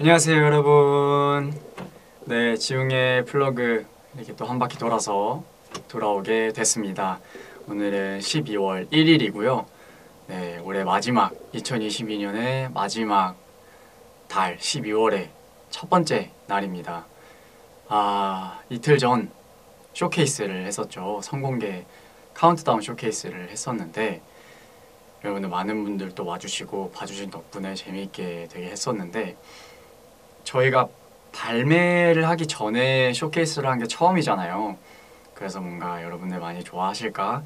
안녕하세요 여러분. 네 지웅의 PLOG 이렇게 또 한 바퀴 돌아서 돌아오게 됐습니다. 오늘은 12월 1일이고요. 네 올해 마지막 2022년의 마지막 달 12월의 첫 번째 날입니다. 아 이틀 전 쇼케이스를 했었죠. 선공개 카운트다운 쇼케이스를 했었는데 여러분들 많은 분들 또 와주시고 봐주신 덕분에 재미있게 되게 했었는데 저희가 발매를 하기 전에 쇼케이스를 한 게 처음이잖아요. 그래서 뭔가 여러분들 많이 좋아하실까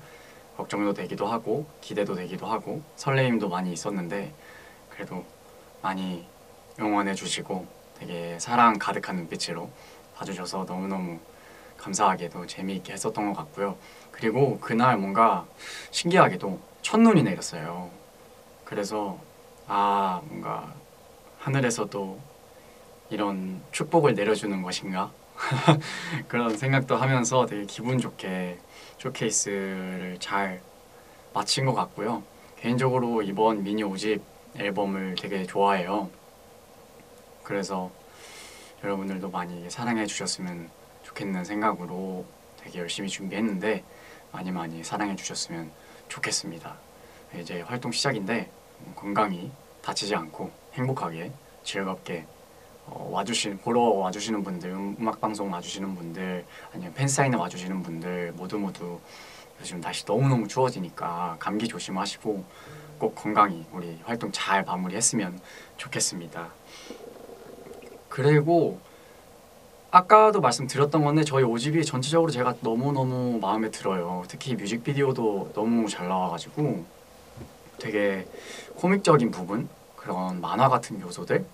걱정도 되기도 하고 기대도 되기도 하고 설레임도 많이 있었는데 그래도 많이 응원해 주시고 되게 사랑 가득한 눈빛으로 봐주셔서 너무너무 감사하게도 재미있게 했었던 것 같고요. 그리고 그날 뭔가 신기하게도 첫눈이 내렸어요. 그래서 아 뭔가 하늘에서도 이런 축복을 내려주는 것인가 그런 생각도 하면서 되게 기분 좋게 쇼케이스를 잘 마친 것 같고요. 개인적으로 이번 미니 5집 앨범을 되게 좋아해요. 그래서 여러분들도 많이 사랑해 주셨으면 좋겠는 생각으로 되게 열심히 준비했는데 많이 많이 사랑해 주셨으면 좋겠습니다. 이제 활동 시작인데 건강히 다치지 않고 행복하게 즐겁게 어, 와주신 보러 와주시는 분들 음악 방송 와주시는 분들 아니면 팬 사인회 와주시는 분들 모두 모두 요즘 날씨 너무 너무 추워지니까 감기 조심하시고 꼭 건강히 우리 활동 잘 마무리했으면 좋겠습니다. 그리고 아까도 말씀드렸던 건데 저희 오집이 전체적으로 제가 너무 너무 마음에 들어요. 특히 뮤직비디오도 너무 잘 나와가지고 되게 코믹적인 부분 그런 만화 같은 요소들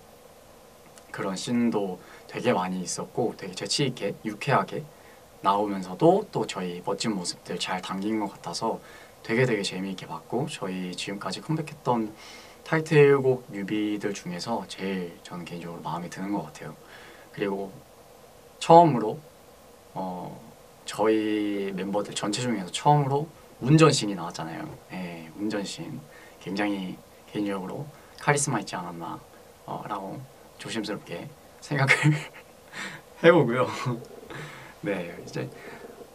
그런 씬도 되게 많이 있었고 되게 재치 있게 유쾌하게 나오면서도 또 저희 멋진 모습들 잘 담긴 것 같아서 되게 되게 재미있게 봤고 저희 지금까지 컴백했던 타이틀곡 뮤비들 중에서 제일 저는 개인적으로 마음에 드는 것 같아요. 그리고 처음으로 어 저희 멤버들 전체 중에서 처음으로 운전신이 나왔잖아요. 네, 운전신 굉장히 개인적으로 카리스마 있지 않았나 어, 라고 조심스럽게 생각을 해보고요. 네, 이제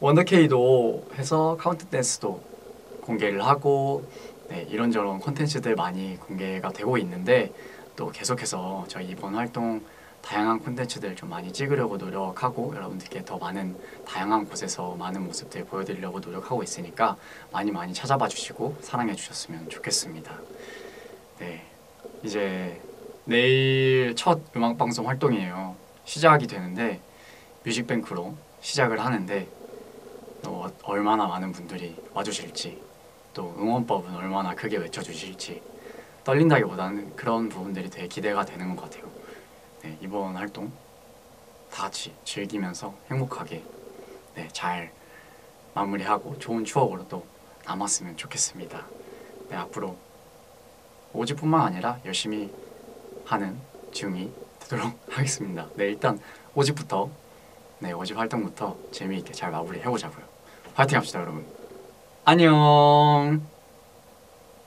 원더케이도 해서 카운트 댄스도 공개를 하고 네, 이런저런 콘텐츠들 많이 공개가 되고 있는데 또 계속해서 저희 이번 활동 다양한 콘텐츠들 좀 많이 찍으려고 노력하고 여러분들께 더 많은 다양한 곳에서 많은 모습들 보여드리려고 노력하고 있으니까 많이 많이 찾아봐 주시고 사랑해 주셨으면 좋겠습니다. 네, 이제 내일 첫 음악 방송 활동이에요. 시작이 되는데 뮤직뱅크로 시작을 하는데 또 얼마나 많은 분들이 와주실지 또 응원법은 얼마나 크게 외쳐주실지 떨린다기보다는 그런 부분들이 되게 기대가 되는 것 같아요. 네, 이번 활동 다 같이 즐기면서 행복하게 네, 잘 마무리하고 좋은 추억으로 또 남았으면 좋겠습니다. 네, 앞으로 오집뿐만 아니라 열심히 하는 지웅이 되도록 하겠습니다. 네, 일단 오집부터 네, 오집 활동부터 재미있게 잘 마무리 해보자고요. 파이팅 합시다, 여러분. 안녕.